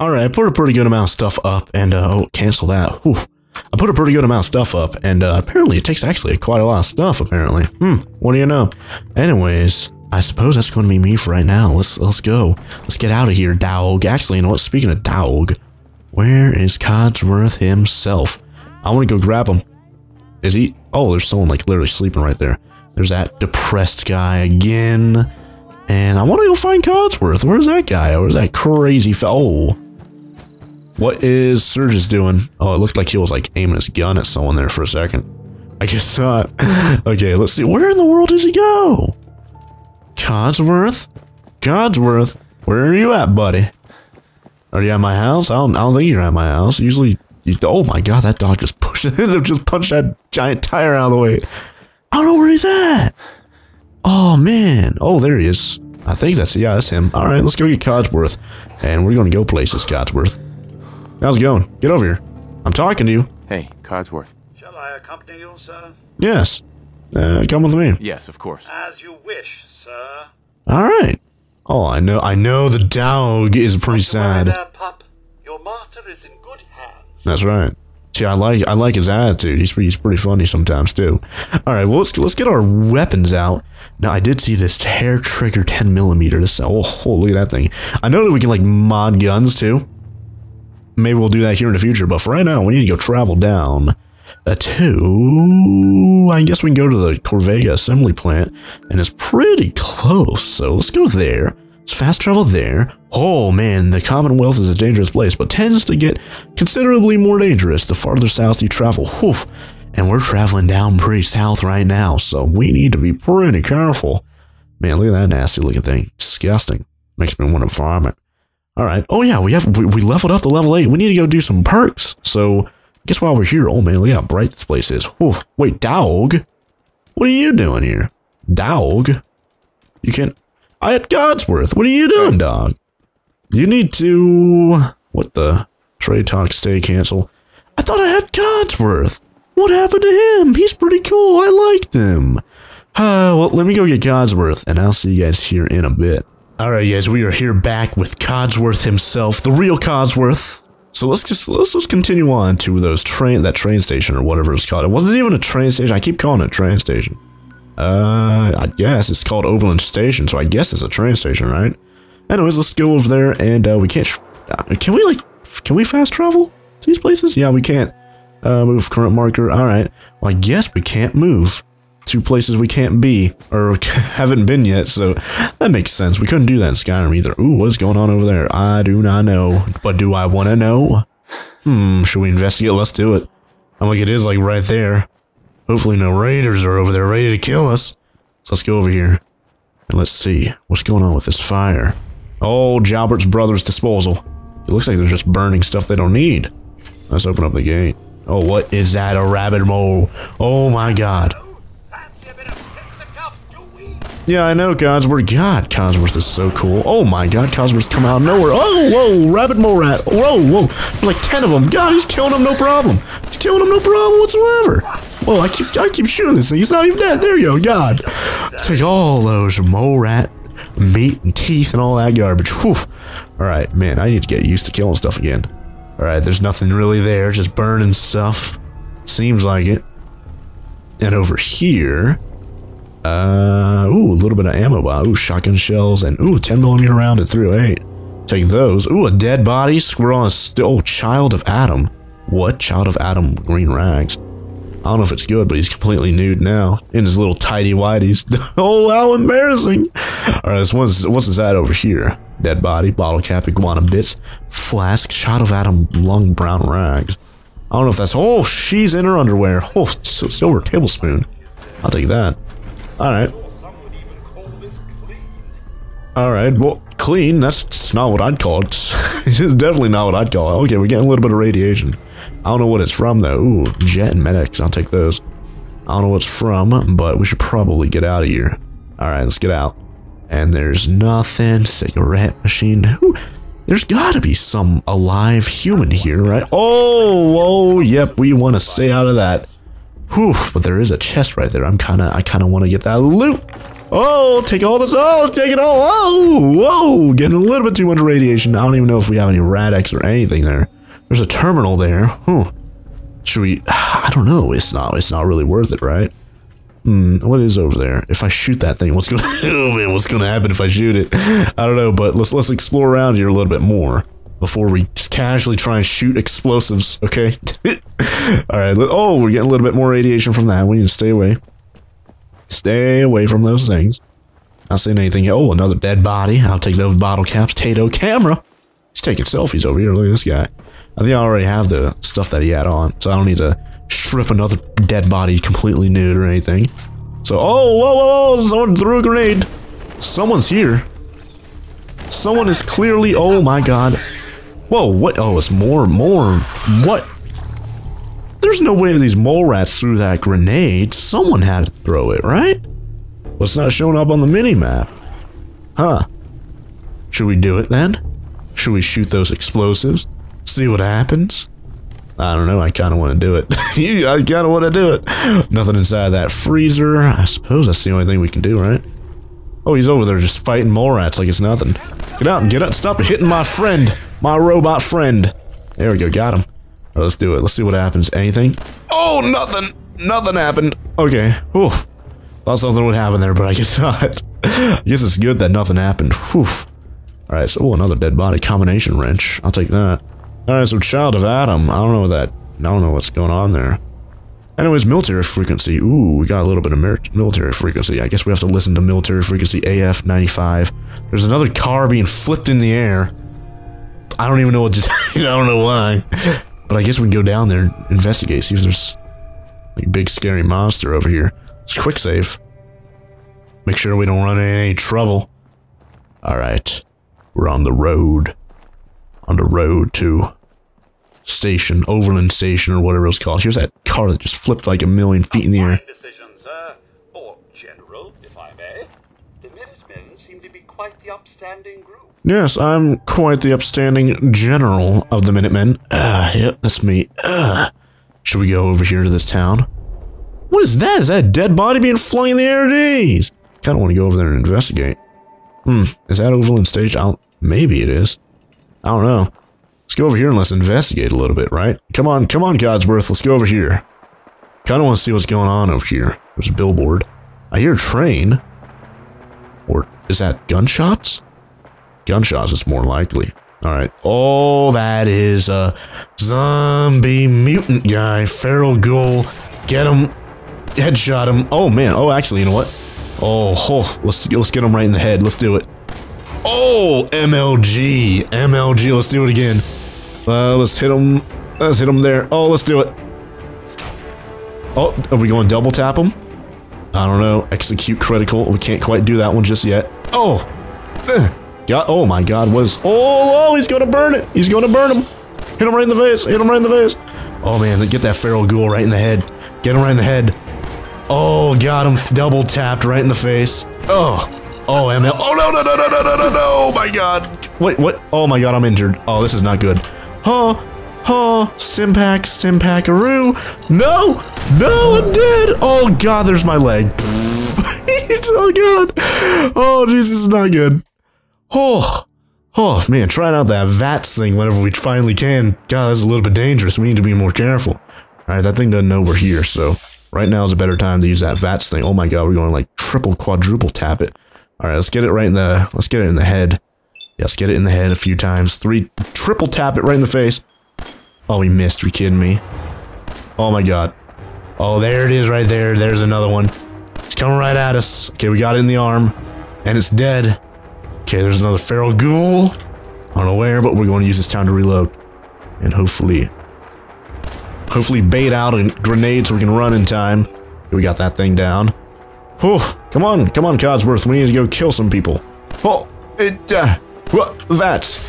Alright, I put a pretty good amount of stuff up, and, uh, oh, cancel that. I put a pretty good amount of stuff up, and, uh, apparently it takes actually quite a lot of stuff, apparently. Hmm, what do you know? Anyways, I suppose that's going to be me for right now. Let's, let's go. Let's get out of here, dog. Actually, you know what? Speaking of dog, where is Codsworth himself? I want to go grab him. Is he? Oh, there's someone, like, literally sleeping right there. There's that depressed guy again. And I want to go find Codsworth. Where's that guy? Where's that crazy fellow? Oh. What is Sturges doing? Oh, it looked like he was like aiming his gun at someone there for a second. I guess not. okay, let's see. Where in the world does he go? Codsworth? Codsworth? Where are you at, buddy? Are you at my house? I don't, I don't think you're at my house. Usually, you, oh my god, that dog just pushed, it. just punched that giant tire out of the way. I don't know where he's at. Oh man. Oh, there he is. I think that's yeah, that's him. All right, let's go get Codsworth, and we're gonna go places, Codsworth. How's it going? Get over here. I'm talking to you. Hey, Codsworth. Shall I accompany you, sir? Yes. Uh, come with me. Yes, of course. As you wish, sir. All right. Oh, I know. I know the dog is pretty sad. There, pup. Your martyr is in good hands. That's right. See, I like I like his attitude. He's he's pretty funny sometimes too. All right, well let's let's get our weapons out. Now I did see this hair trigger 10 millimeter. This oh, oh look at that thing. I know that we can like mod guns too. Maybe we'll do that here in the future, but for right now we need to go travel down uh, to I guess we can go to the Corvega assembly plant, and it's pretty close. So let's go there. Let's fast travel there. Oh man, the Commonwealth is a dangerous place, but tends to get considerably more dangerous the farther south you travel. And we're traveling down pretty south right now, so we need to be pretty careful. Man, look at that nasty looking thing. Disgusting. Makes me want to vomit. All right. Oh yeah, we have we, we leveled up to level eight. We need to go do some perks. So, guess while we're here, oh man, look how bright this place is. Whew. Wait, dog. What are you doing here, dog? You can't. I had Codsworth. What are you doing, dog? You need to... What the? Trade talk, stay, cancel. I thought I had Codsworth. What happened to him? He's pretty cool. I liked him. Uh, well, let me go get Codsworth, and I'll see you guys here in a bit. Alright, guys, we are here back with Codsworth himself, the real Codsworth. So let's just let's just continue on to those train that train station or whatever it's called. It wasn't even a train station. I keep calling it a train station. Uh, I guess it's called Overland Station, so I guess it's a train station, right? Anyways, let's go over there, and uh, we can't. Uh, can we like? Can we fast travel to these places? Yeah, we can't. Uh, move current marker. All right. Well, I guess we can't move to places we can't be or haven't been yet. So that makes sense. We couldn't do that in Skyrim either. Ooh, what's going on over there? I do not know. But do I want to know? Hmm. Should we investigate? Let's do it. I'm like it is like right there. Hopefully no raiders are over there ready to kill us. So let's go over here. And let's see. What's going on with this fire? Oh, Jalbert's brother's disposal. It looks like they're just burning stuff they don't need. Let's open up the gate. Oh, what is that? A rabbit mole. Oh my god. Yeah, I know, Codsworth. God, Codsworth is so cool. Oh my god, Codsworth's come out of nowhere. Oh, whoa, rabbit mole rat. Whoa, whoa. Like 10 of them. God, he's killing them no problem. He's killing them no problem whatsoever. Whoa, I keep I keep shooting this thing. He's not even dead. There you go, God. Take all those mole rat meat and teeth and all that garbage. Whew. Alright, man, I need to get used to killing stuff again. Alright, there's nothing really there, just burning stuff. Seems like it. And over here, uh, ooh, a little bit of ammo. Wow, ooh, shotgun shells and ooh, 10 millimeter round at 308. Take those. Ooh, a dead body. Squirrel oh, child of Adam. What? Child of Adam green rags. I don't know if it's good, but he's completely nude now in his little tidy whities. oh, how embarrassing! All right, so what's what's inside over here? Dead body, bottle cap, iguana bits, flask, child of Adam, long brown rags. I don't know if that's. Oh, she's in her underwear. Oh, silver tablespoon. I'll take that. All right. All right. Well, clean. That's not what I'd call it. it's definitely not what I'd call it. Okay, we're getting a little bit of radiation. I don't know what it's from though. Ooh, jet and medics. I'll take those. I don't know what it's from, but we should probably get out of here. All right, let's get out. And there's nothing. Cigarette machine. Ooh, there's got to be some alive human here, right? Oh, oh, yep. We want to stay out of that. Whew, but there is a chest right there. I'm kind of, I kind of want to get that loot. Oh, take all this. Oh, take it all. Oh, whoa. Getting a little bit too much radiation. I don't even know if we have any Rad-X or anything there. There's a terminal there. Huh. Should we? I don't know. It's not. It's not really worth it, right? Hmm. What is over there? If I shoot that thing, what's gonna? oh man, what's gonna happen if I shoot it? I don't know. But let's let's explore around here a little bit more before we just casually try and shoot explosives. Okay. All right. Oh, we're getting a little bit more radiation from that. We need to stay away. Stay away from those things. Not seeing anything. Oh, another dead body. I'll take those bottle caps. Tato camera. He's taking selfies over here. Look at this guy. I think I already have the stuff that he had on, so I don't need to strip another dead body completely nude or anything. So, oh, whoa, whoa, whoa, someone threw a grenade. Someone's here. Someone is clearly, oh my god. Whoa, what? Oh, it's more, more. What? There's no way these mole rats threw that grenade. Someone had to throw it, right? What's not showing up on the mini-map? Huh. Should we do it then? Should we shoot those explosives? See what happens? I don't know, I kinda wanna do it. I kinda wanna do it. Nothing inside that freezer. I suppose that's the only thing we can do, right? Oh, he's over there just fighting mole rats like it's nothing. Get out get up. Stop hitting my friend. My robot friend. There we go, got him. Right, let's do it. Let's see what happens. Anything? Oh, nothing. Nothing happened. Okay. Oof. Thought something would happen there, but I guess not. I guess it's good that nothing happened. Whew. Alright, so oh, another dead body. Combination wrench. I'll take that. Alright, so Child of Adam. I don't know that. I don't know what's going on there. Anyways, military frequency. Ooh, we got a little bit of military frequency. I guess we have to listen to military frequency AF95. There's another car being flipped in the air. I don't even know what just. I don't know why. But I guess we can go down there and investigate, see if there's like a big scary monster over here. It's quick save. Make sure we don't run into any trouble. Alright. We're on the road. On the road to station, Overland Station, or whatever it's called. Here's that car that just flipped like a million feet in the air. decision, sir. Or general, if I may. The Minutemen seem to be quite the upstanding group. Yes, I'm quite the upstanding general of the Minutemen. Ah, uh, yep, that's me. Uh, should we go over here to this town? What is that? Is that a dead body being flung in the air? Jeez. Kind of want to go over there and investigate. Hmm, is that Overland Station? I'll, maybe it is. I don't know. Let's go over here and let's investigate a little bit, right? Come on, come on, Codsworth. Let's go over here. Kind of want to see what's going on over here. There's a billboard. I hear a train. Or is that gunshots? Gunshots is more likely. Alright. Oh, that is a zombie mutant guy. Feral ghoul. Get him. Headshot him. Oh, man. Oh, actually, you know what? Oh, oh, let's, let's get him right in the head. Let's do it. Oh, MLG. MLG. Let's do it again. Uh, let's hit him. Let's hit him there. Oh, let's do it. Oh, are we going double tap him? I don't know. Execute critical. We can't quite do that one just yet. Oh! Eh. God, oh my god, what is- Oh, oh, he's gonna burn it! He's gonna burn him! Hit him right in the face! Hit him right in the face! Oh man, get that feral ghoul right in the head. Get him right in the head. Oh, got him double tapped right in the face. Oh! Oh, ML- Oh no, no, no, no, no, no, no, no! Oh my god! Wait, what? Oh my god, I'm injured. Oh, this is not good. Huh? Huh? Stimpack, Stimpackaroo. No! No, I'm dead. Oh, God, there's my leg. it's oh, God. Oh, Jesus, not good. Oh. Oh, man, trying out that VATS thing whenever we finally can. God, that's a little bit dangerous. We need to be more careful. All right, that thing doesn't know we're here, so right now is a better time to use that VATS thing. Oh my god, we're going to, like triple, quadruple tap it. All right, let's get it right in the, let's get it in the head. Let's get it in the head a few times. Three, triple tap it right in the face. Oh, we missed. Are you kidding me? Oh my god. Oh, there it is right there. There's another one. It's coming right at us. Okay, we got it in the arm. And it's dead. Okay, there's another feral ghoul. Where, but we're going to use this time to reload. And hopefully... Hopefully bait out a grenade so we can run in time. We got that thing down. Whew, come on, come on, Codsworth. We need to go kill some people. Oh, it, uh? Vats.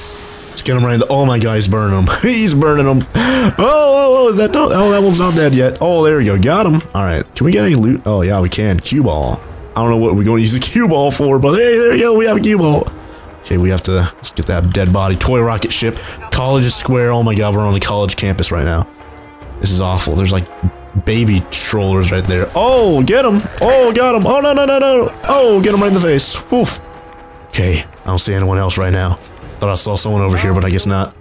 Let's get him right in the, oh my god, he's burning them. he's burning them. Oh, oh, oh, is that, oh, that one's not dead yet. Oh, there we go, got him. All right, can we get any loot? Oh yeah, we can. Cue ball. I don't know what we're going to use the cue ball for, but hey, there you go, we have a cue ball. Okay, we have to, let's get that dead body. Toy rocket ship. College square. Oh my god, we're on the college campus right now. This is awful. There's like baby strollers right there. Oh, get him! Oh, got him! Oh, no, no, no, no! Oh, get him right in the face. Woof. Okay, I don't see anyone else right now. Thought I saw someone over here, but I guess not.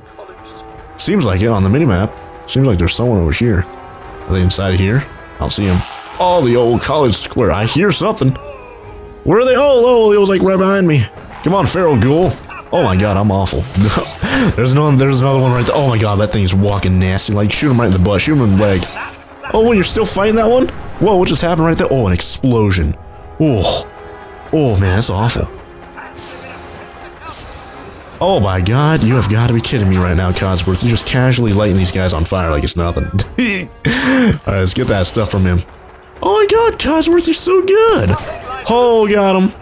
Seems like it on the minimap. Seems like there's someone over here. Are they inside of here? I don't see them. Oh, the old college square. I hear something. Where are they? Oh, oh, it was like right behind me. Come on, Feral Ghoul. Oh my god, I'm awful. there's another, there's another one right there. Oh my god, that thing's walking nasty. Like, shoot him right in the butt. Shoot him in the leg. Oh, well, you're still fighting that one? Whoa, what just happened right there? Oh, an explosion. Oh. Oh, man, that's awful. Oh my god, you have got to be kidding me right now, Codsworth. You're just casually lighting these guys on fire like it's nothing. Alright, let's get that stuff from him. Oh my god, Codsworth, you're so good! Oh, got him.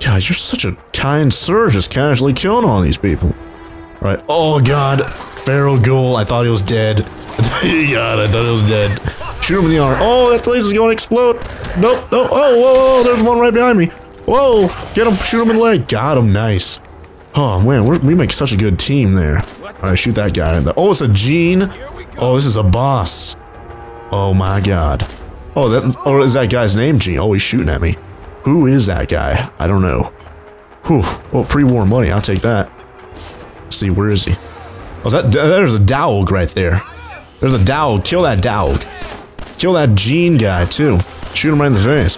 God, you're such a kind sir, just casually killing all these people. Alright, oh god, Feral Ghoul, I thought he was dead. god, I thought he was dead. Shoot him in the arm. Oh, that place is going to explode. Nope, no, oh, whoa, whoa, there's one right behind me. Whoa! Get him! Shoot him in the leg! Got him! Nice. Oh man, we make such a good team there. Alright, shoot that guy. Oh, it's a Gene! Oh, this is a boss. Oh my god. Oh, that oh, is that guy's name, Gene? Oh, he's shooting at me. Who is that guy? I don't know. Whew. Oh, well, pre-war money. I'll take that. Let's see, where is he? Oh, that there's a Daug right there. There's a Daug. Kill that Daug. Kill that Gene guy, too. Shoot him right in the face.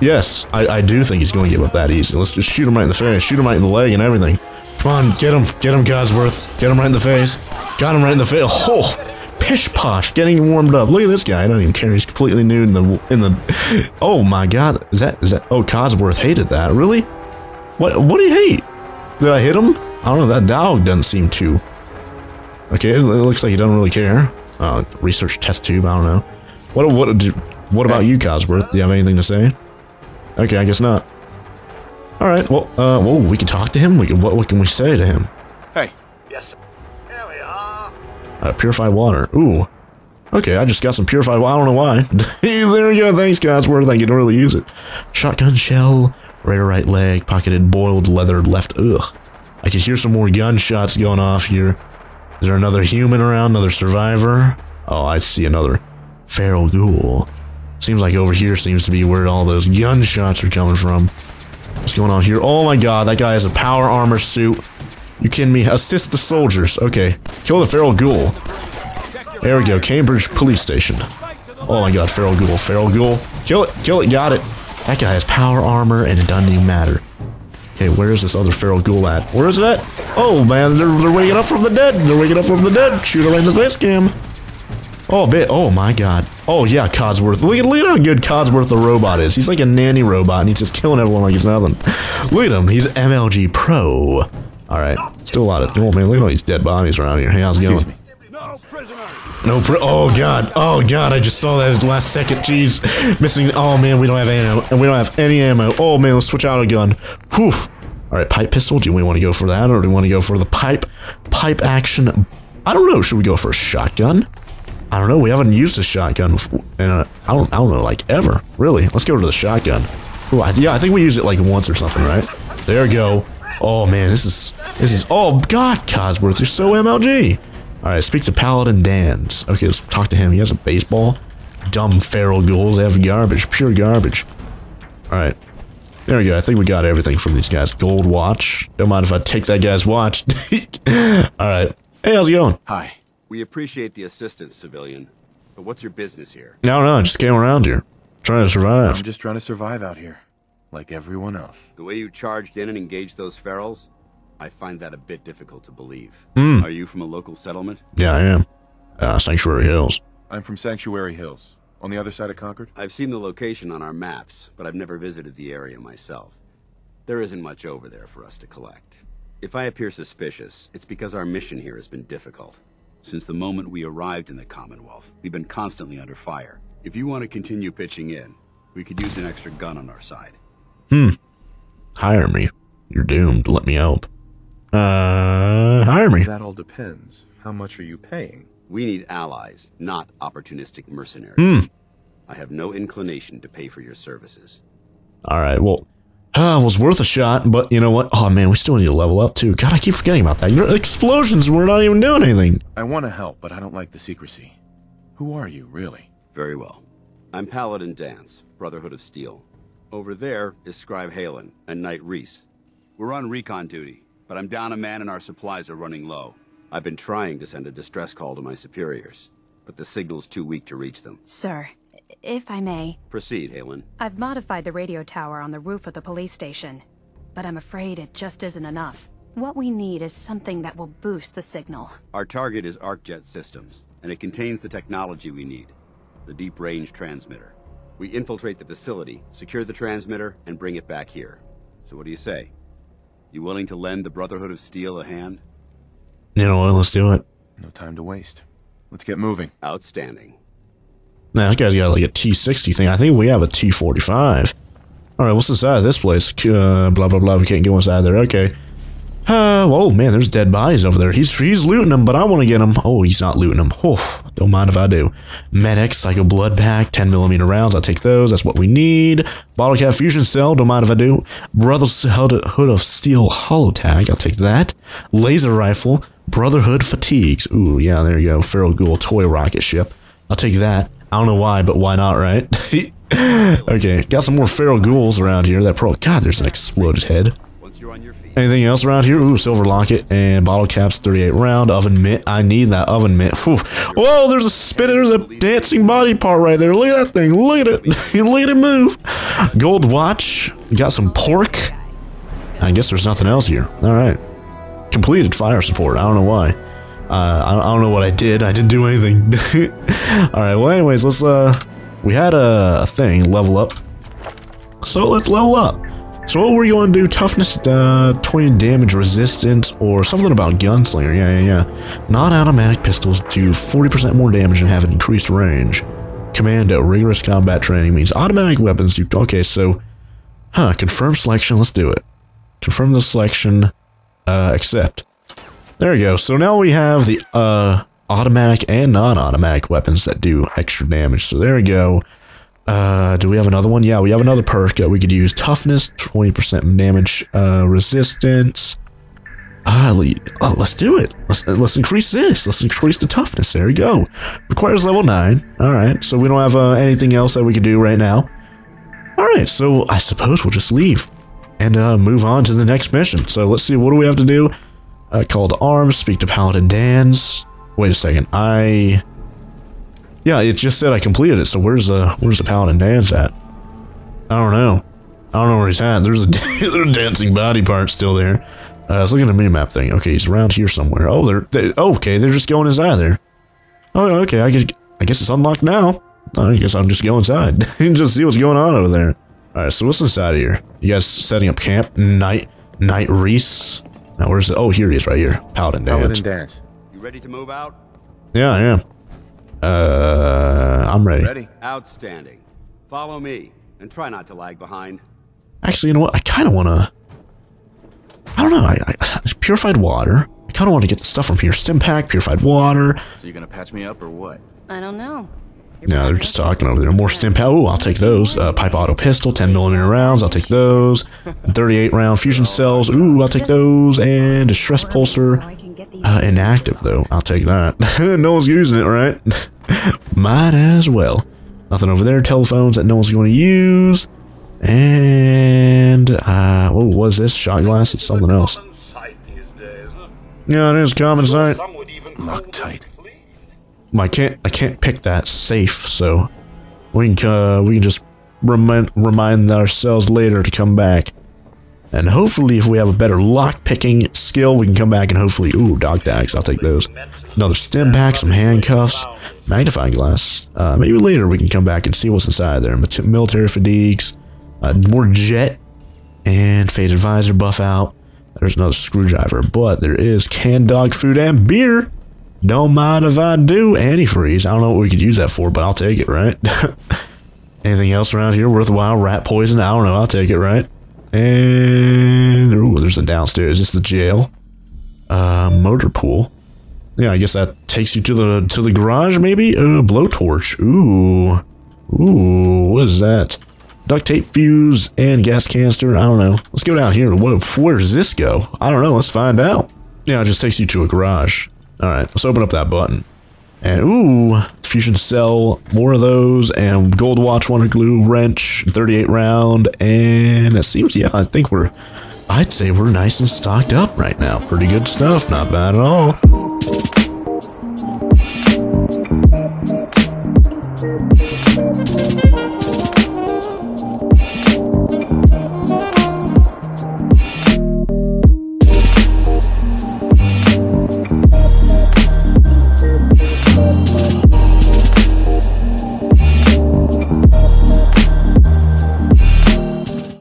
Yes, I, I do think he's going to give up that easy. Let's just shoot him right in the face, shoot him right in the leg and everything. Come on, get him, get him, Codsworth. Get him right in the face. Got him right in the face. Oh, pish posh, getting warmed up. Look at this guy. I don't even care. He's completely new in the in the. Oh my God, is that is that? Oh, Codsworth hated that. Really? What what did he hate? Did I hit him? I don't know. That dog doesn't seem to. Okay, it looks like he doesn't really care. Uh, research test tube. I don't know. What what what about you, Codsworth? Do you have anything to say? Okay, I guess not. All right. Well, uh, whoa, we can talk to him. We can. What, what can we say to him? Hey. Yes. Here we are. Uh, purified water. Ooh. Okay, I just got some purified water. I don't know why. there you go. Thanks, Codsworth. I can really use it. Shotgun shell. Right or right leg. Pocketed boiled leather left. Ugh. I can hear some more gunshots going off here. Is there another human around? Another survivor? Oh, I see another feral ghoul. Seems like over here seems to be where all those gunshots are coming from. What's going on here? Oh my god, that guy has a power armor suit. You kidding me? Assist the soldiers. Okay. Kill the feral ghoul. There we go. Cambridge Police Station. Oh my god, feral ghoul, feral ghoul. Kill it, kill it, got it. That guy has power armor and it doesn't even matter. Okay, where is this other feral ghoul at? Where is it at? Oh man, they're, they're waking up from the dead. They're waking up from the dead. Shoot her right in the face cam. Oh, bit. Oh my god. Oh yeah, Codsworth. Look at look at how good Codsworth the robot is. He's like a nanny robot, and he's just killing everyone like he's nothing. Look at him. He's MLG Pro. All right. Still a lot of. Oh man, look at all these dead bodies around here. Hey, how's it going? No prisoner. No pri Oh god. Oh god. I just saw that at the last second. Jeez. Missing. Oh man, we don't have ammo, and we don't have any ammo. Oh man, let's switch out a gun. Whew. All right, pipe pistol. Do we want to go for that, or do we want to go for the pipe pipe action? I don't know. Should we go for a shotgun? I don't know. We haven't used a shotgun and uh, I don't. I don't know, like ever. Really. Let's go to the shotgun. Ooh, I, yeah, I think we used it like once or something, right? There we go. Oh man, this is this is. Oh God, Codsworth, you're so MLG. All right, speak to Paladin Danse. Okay, let's talk to him. He has a baseball. Dumb feral ghouls. They have garbage, pure garbage. All right. There we go. I think we got everything from these guys. Gold watch. Don't mind if I take that guy's watch. All right. Hey, how's it going? Hi. We appreciate the assistance, civilian. But what's your business here? No, no, I just came around here. Trying to survive. I'm just trying to survive out here. Like everyone else. The way you charged in and engaged those ferals, I find that a bit difficult to believe. Hmm. Are you from a local settlement? Yeah, I am. Uh, Sanctuary Hills. I'm from Sanctuary Hills, on the other side of Concord. I've seen the location on our maps, but I've never visited the area myself. There isn't much over there for us to collect. If I appear suspicious, it's because our mission here has been difficult. Since the moment we arrived in the Commonwealth, we've been constantly under fire. If you want to continue pitching in, we could use an extra gun on our side. Hmm. Hire me. You're doomed. Let me help. Uh, hire me. That all depends. How much are you paying? We need allies, not opportunistic mercenaries. Hmm. I have no inclination to pay for your services. All right. Well, Uh, was worth a shot, but you know what? Oh man, we still need to level up too. God, I keep forgetting about that. You know, explosions, we're not even doing anything. I want to help, but I don't like the secrecy. Who are you, really? Very well. I'm Paladin Danse, Brotherhood of Steel. Over there is Scribe Haylen and Knight Rhys. We're on recon duty, but I'm down a man and our supplies are running low. I've been trying to send a distress call to my superiors, but the signal's too weak to reach them. Sir, if I may, Proceed, Haylen. I've modified the radio tower on the roof of the police station, but I'm afraid it just isn't enough. What we need is something that will boost the signal. Our target is ArcJet Systems, and it contains the technology we need. The Deep Range Transmitter. We infiltrate the facility, secure the transmitter, and bring it back here. So what do you say? You willing to lend the Brotherhood of Steel a hand? You know what? Let's do it. No time to waste. Let's get moving. Outstanding. Nah, this guy's got like a T60 thing. I think we have a T45. All right, what's inside of this place? Uh, blah blah blah. We can't go inside there. Okay. Uh, oh man, there's dead bodies over there. He's he's looting them, but I want to get them. Oh, he's not looting them. Oh, don't mind if I do. Medic, Psycho Blood Pack, 10 millimeter rounds. I'll take those. That's what we need. Bottle Cap Fusion Cell. Don't mind if I do. Brotherhood hood of Steel Holotag. I'll take that. Laser Rifle. Brotherhood Fatigues. Ooh, yeah, there you go. Feral Ghoul Toy Rocket Ship. I'll take that. I don't know why, but why not, right? okay, got some more feral ghouls around here. That pro. God, there's an exploded head. Once you're on your feet. Anything else around here? Ooh, silver locket and bottle caps, 38 round. Oven mitt. I need that oven mitt. Whew. Whoa, there's a spin. There's a dancing body part right there. Look at that thing. Look at it. Look at it move. Gold watch. Got some pork. I guess there's nothing else here. All right. Completed fire support. I don't know why. Uh, I, I don't know what I did. I didn't do anything. All right. Well, anyways, let's. Uh, we had a, a thing level up, so let's level up. So what were you going to do? Toughness, uh, 20 damage resistance, or something about gunslinger. Yeah, yeah, yeah. Non-automatic pistols do 40% more damage and have an increased range. Commando, rigorous combat training means automatic weapons do. Okay, so, huh? Confirm selection. Let's do it. Confirm the selection. Uh, accept. There we go. So now we have the uh, automatic and non-automatic weapons that do extra damage. So there we go. Uh, do we have another one? Yeah, we have another perk that we could use. Toughness, 20% damage uh, resistance. Ah, oh, let's do it. Let's let's increase this. Let's increase the toughness. There we go. Requires level 9. All right, so we don't have uh, anything else that we can do right now. All right, so I suppose we'll just leave and uh, move on to the next mission. So let's see, what do we have to do? Uh, call to arms, speak to Paladin Danse. Wait a second, I... Yeah, it just said I completed it, so where's the where's the Paladin Danse at? I don't know. I don't know where he's at. There's a, there's a dancing body part still there. Uh, let's look at the minimap thing. Okay, he's around here somewhere. Oh, they're, they, oh, okay, they're just going inside there. Oh, okay, I guess, I guess it's unlocked now. I guess I'll just go inside and just see what's going on over there. Alright, so what's inside here? You guys setting up camp? Knight, Knight Rhys? Now, where's the, oh, here he is right here. Paladin Danse. Paladin Danse. You ready to move out? Yeah, I am. Uh, I'm ready. Ready? Outstanding. Follow me, and try not to lag behind. Actually, you know what? I kind of want to. I don't know. I, I purified water. I kind of want to get the stuff from here. Stim pack, purified water. So you gonna patch me up or what? I don't know. Yeah, they're just talking over there. More stim pack. Oh, I'll take those. Uh, pipe auto pistol, 10 millimeter rounds. I'll take those. 38 round fusion cells. Ooh, I'll take those. And distress pulser. So I can get these Uh, inactive though. I'll take that. no one's using it, right? Might as well. Nothing over there. Telephones that no one's going to use. And uh, what was this? Shot glasses. Something else. Common sight these days, huh? Yeah, it is common sight. Some I can't. I can't pick that safe. So we can. Uh, we can just remind remind ourselves later to come back. And hopefully, if we have a better lock picking skill, we can come back and hopefully, ooh, dog tags. I'll take those. Another stim pack, some handcuffs, magnifying glass. Uh, maybe later we can come back and see what's inside there. Military fatigues, uh, more jet, and faded advisor Buffout. There's another screwdriver, but there is canned dog food and beer. Don't mind if I do. Antifreeze. I don't know what we could use that for, but I'll take it, right? Anything else around here worthwhile? Rat poison? I don't know. I'll take it, right? And ooh, there's a downstairs. Is this the jail? Uh, motor pool. Yeah, I guess that takes you to the to the garage, maybe. Uh, blowtorch. Ooh, ooh, what is that? duct tape fuse and gas canister. I don't know. Let's go down here. What, where does this go? I don't know. Let's find out. Yeah, it just takes you to a garage. All right, let's open up that button. And ooh, fusion cell, more of those, and gold watch, wonder glue, wrench, 38 round, and it seems, yeah, I think we're, I'd say we're nice and stocked up right now. Pretty good stuff, not bad at all.